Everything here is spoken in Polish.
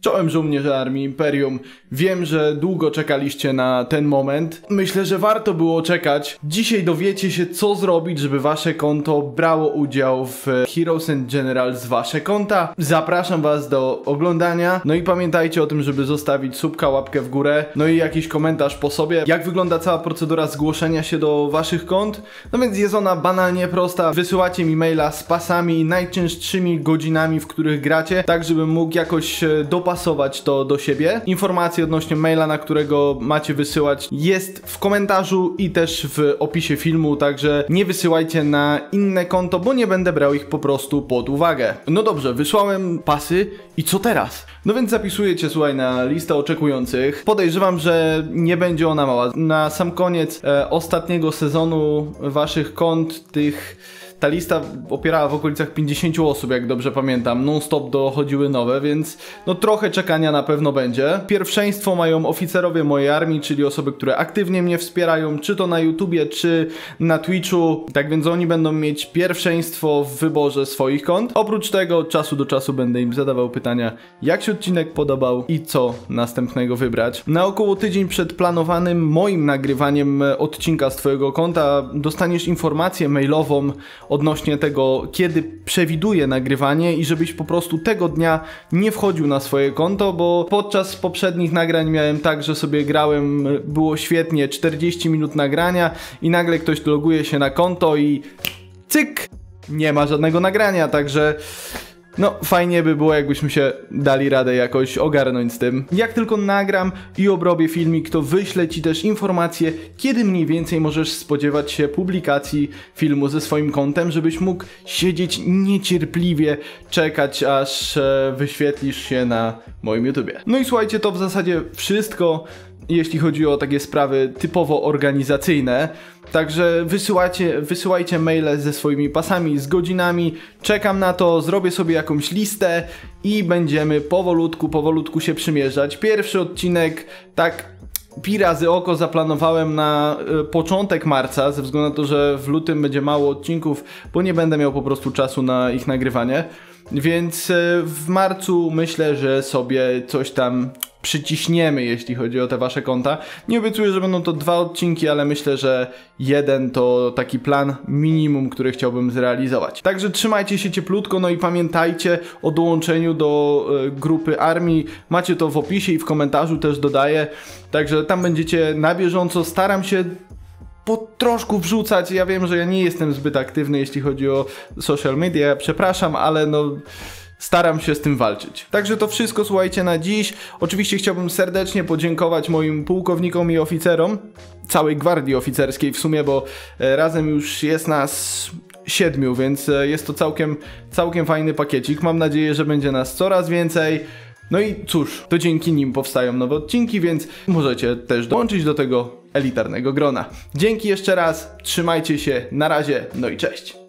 Czołem żołnierze Armii Imperium. Wiem, że długo czekaliście na ten moment. Myślę, że warto było czekać. Dzisiaj dowiecie się, co zrobić, żeby wasze konto brało udział w Heroes and Generals wasze konta. Zapraszam was do oglądania. No i pamiętajcie o tym, żeby zostawić subka, łapkę w górę, no i jakiś komentarz po sobie. Jak wygląda cała procedura zgłoszenia się do waszych kont? No więc jest ona banalnie prosta. Wysyłacie mi maila z pasami, najczęstszymi godzinami, w których gracie, tak żebym mógł jakoś e, dopasować to do siebie. Informacje odnośnie maila, na którego macie wysyłać jest w komentarzu i też w opisie filmu, także nie wysyłajcie na inne konto, bo nie będę brał ich po prostu pod uwagę. No dobrze, wysłałem pasy i co teraz? No więc zapisuję cię, słuchaj, na listę oczekujących. Podejrzewam, że nie będzie ona mała. Na sam koniec e, ostatniego sezonu waszych kont, tych ta lista opierała w okolicach 50 osób, jak dobrze pamiętam. Non-stop dochodziły nowe, więc no trochę czekania na pewno będzie. Pierwszeństwo mają oficerowie mojej armii, czyli osoby, które aktywnie mnie wspierają, czy to na YouTubie, czy na Twitchu. Tak więc oni będą mieć pierwszeństwo w wyborze swoich kont. Oprócz tego od czasu do czasu będę im zadawał pytania, jak się odcinek podobał i co następnego wybrać. Na około tydzień przed planowanym moim nagrywaniem odcinka z twojego konta dostaniesz informację mailową odnośnie tego, kiedy przewiduję nagrywanie i żebyś po prostu tego dnia nie wchodził na swoje konto, bo podczas poprzednich nagrań miałem tak, że sobie grałem, było świetnie, 40 minut nagrania i nagle ktoś loguje się na konto i cyk! Nie ma żadnego nagrania, także no, fajnie by było, jakbyśmy się dali radę jakoś ogarnąć z tym. Jak tylko nagram i obrobię filmik, to wyślę Ci też informację, kiedy mniej więcej możesz spodziewać się publikacji filmu ze swoim kontem, żebyś mógł siedzieć niecierpliwie, czekać aż e, wyświetlisz się na moim YouTubie. No i słuchajcie, to w zasadzie wszystko jeśli chodzi o takie sprawy typowo organizacyjne. Także wysyłajcie, wysyłajcie maile ze swoimi pasami, z godzinami. Czekam na to, zrobię sobie jakąś listę i będziemy powolutku, powolutku się przymierzać. Pierwszy odcinek, tak pi razy oko zaplanowałem na y, początek marca, ze względu na to, że w lutym będzie mało odcinków, bo nie będę miał po prostu czasu na ich nagrywanie. Więc y, w marcu myślę, że sobie coś tam przyciśniemy, jeśli chodzi o te wasze konta. Nie obiecuję, że będą to dwa odcinki, ale myślę, że jeden to taki plan minimum, który chciałbym zrealizować. Także trzymajcie się cieplutko, no i pamiętajcie o dołączeniu do y, grupy armii. Macie to w opisie i w komentarzu też dodaję. Także tam będziecie na bieżąco. Staram się po troszku wrzucać. Ja wiem, że ja nie jestem zbyt aktywny, jeśli chodzi o social media. Przepraszam, ale no staram się z tym walczyć. Także to wszystko słuchajcie na dziś. Oczywiście chciałbym serdecznie podziękować moim pułkownikom i oficerom, całej gwardii oficerskiej w sumie, bo e, razem już jest nas siedmiu, więc e, jest to całkiem, całkiem fajny pakiecik. Mam nadzieję, że będzie nas coraz więcej. No i cóż, to dzięki nim powstają nowe odcinki, więc możecie też dołączyć do tego elitarnego grona. Dzięki jeszcze raz, trzymajcie się, na razie, no i cześć.